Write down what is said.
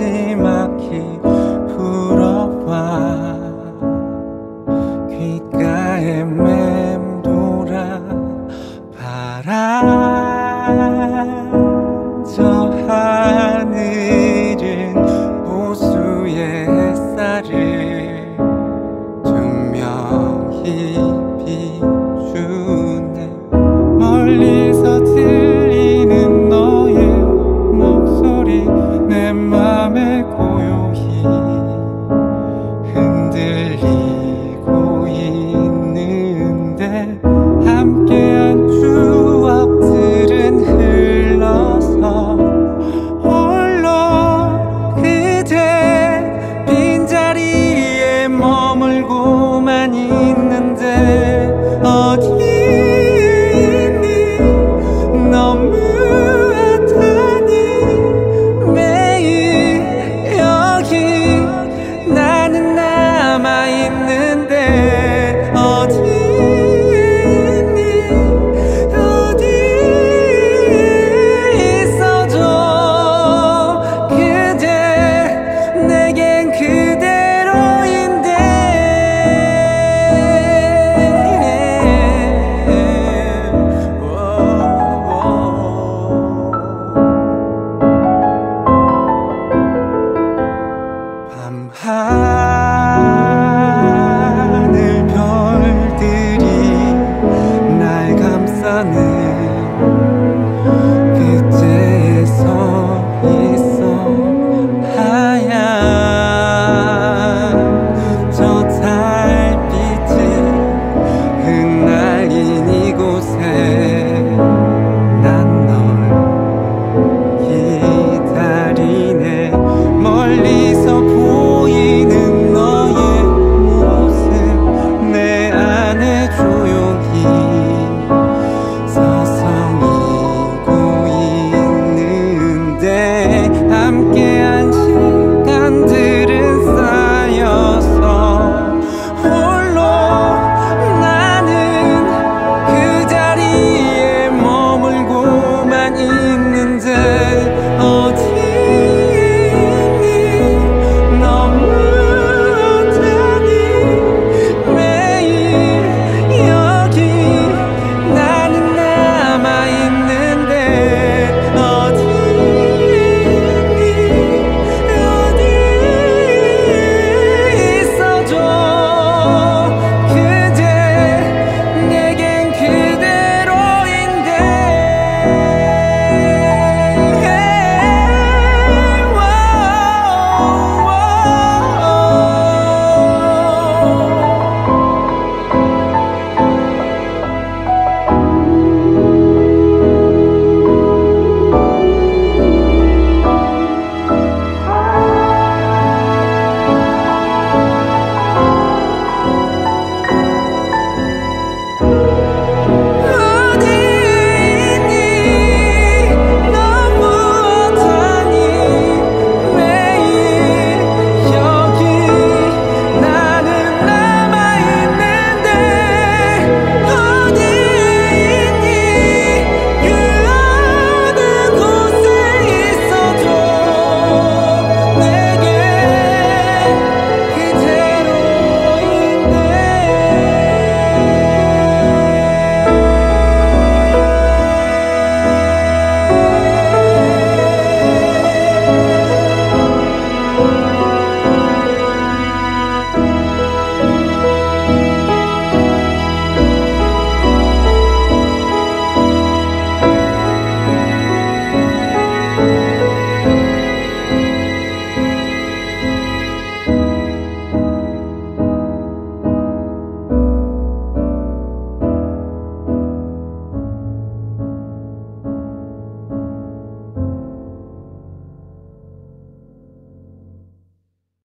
마지막이 불어와 귓가에 맴돌아 바람 저 하늘은 보수의 햇살을